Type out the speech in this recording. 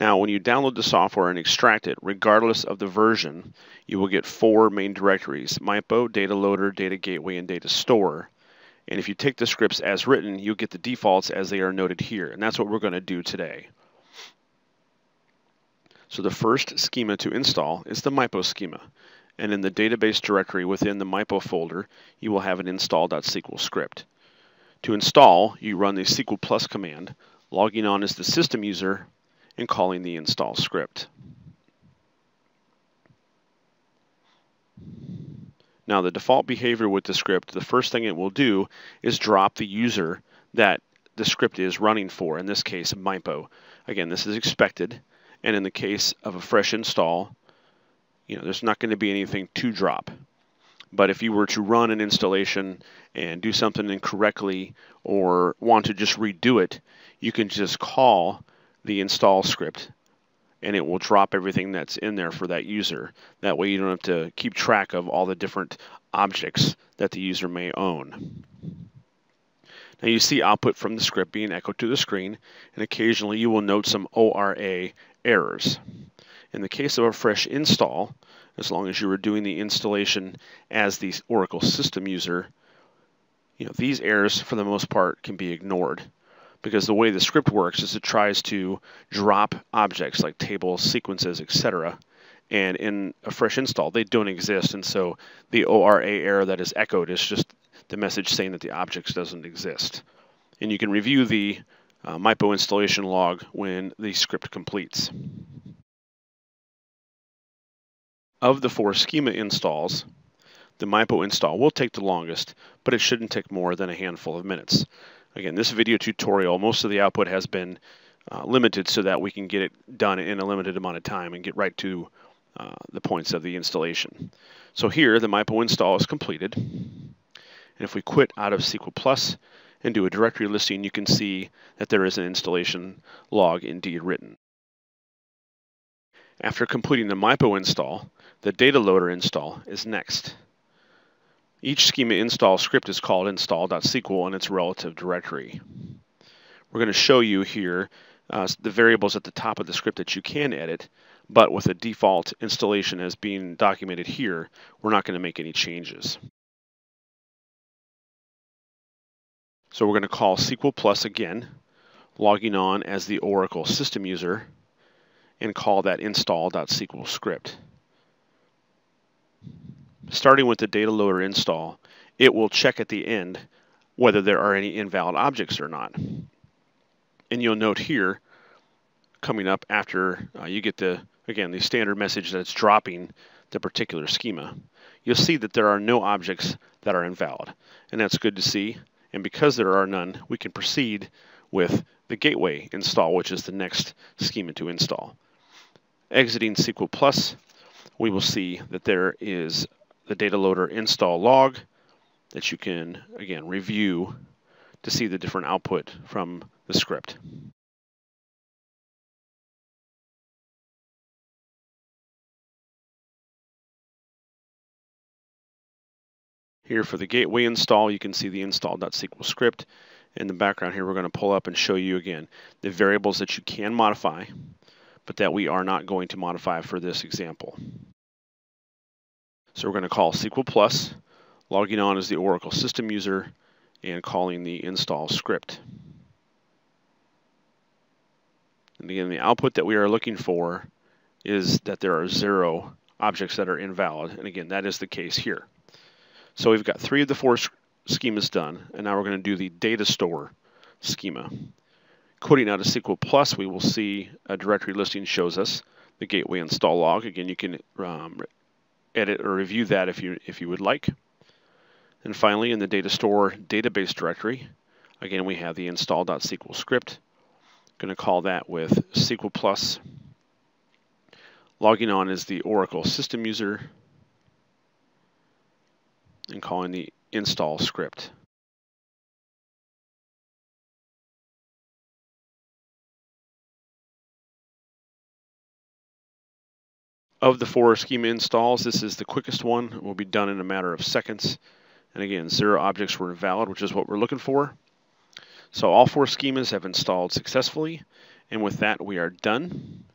Now, when you download the software and extract it, regardless of the version, you will get four main directories, MIPO, Data Loader, Data Gateway, and Data Store. And if you take the scripts as written, you'll get the defaults as they are noted here. And that's what we're going to do today. So the first schema to install is the MIPO schema. And in the database directory within the MIPO folder, you will have an install.sql script. To install, you run the SQL plus command, logging on as the system user and calling the install script. Now the default behavior with the script, the first thing it will do is drop the user that the script is running for, in this case MIPO. Again, this is expected, and in the case of a fresh install, you know, there's not going to be anything to drop. But if you were to run an installation and do something incorrectly or want to just redo it, you can just call the install script and it will drop everything that's in there for that user. That way you don't have to keep track of all the different objects that the user may own. Now you see output from the script being echoed to the screen and occasionally you will note some ORA errors. In the case of a fresh install, as long as you were doing the installation as the Oracle system user, you know, these errors for the most part can be ignored because the way the script works is it tries to drop objects like tables, sequences, etc. And in a fresh install, they don't exist. And so the ORA error that is echoed is just the message saying that the objects doesn't exist. And you can review the uh, MIPO installation log when the script completes. Of the four schema installs, the MIPO install will take the longest, but it shouldn't take more than a handful of minutes. Again, this video tutorial, most of the output has been uh, limited so that we can get it done in a limited amount of time and get right to uh, the points of the installation. So here, the MIPO install is completed. And if we quit out of SQL Plus and do a directory listing, you can see that there is an installation log indeed written. After completing the MIPO install, the data loader install is next. Each schema install script is called install.sql in its relative directory. We're going to show you here uh, the variables at the top of the script that you can edit, but with a default installation as being documented here, we're not going to make any changes. So we're going to call SQL Plus again, logging on as the Oracle system user, and call that install.sql script starting with the data loader install, it will check at the end whether there are any invalid objects or not. And you'll note here, coming up after uh, you get the, again, the standard message that's dropping the particular schema, you'll see that there are no objects that are invalid. And that's good to see. And because there are none, we can proceed with the gateway install, which is the next schema to install. Exiting SQL Plus, we will see that there is the data loader install log that you can, again, review to see the different output from the script. Here for the gateway install, you can see the install.sql script. In the background here, we're going to pull up and show you again the variables that you can modify, but that we are not going to modify for this example. So we're going to call SQL Plus, logging on as the Oracle system user, and calling the install script. And again, the output that we are looking for is that there are zero objects that are invalid. And again, that is the case here. So we've got three of the four schemas done, and now we're going to do the data store schema. Quoting out of SQL Plus, we will see a directory listing shows us the gateway install log. Again, you can um, edit or review that if you, if you would like. And finally, in the data store database directory, again, we have the install.sql script. Going to call that with SQL Plus. Logging on as the Oracle system user and calling the install script. Of the four schema installs, this is the quickest one. It will be done in a matter of seconds. And again, zero objects were invalid, which is what we're looking for. So all four schemas have installed successfully. And with that, we are done.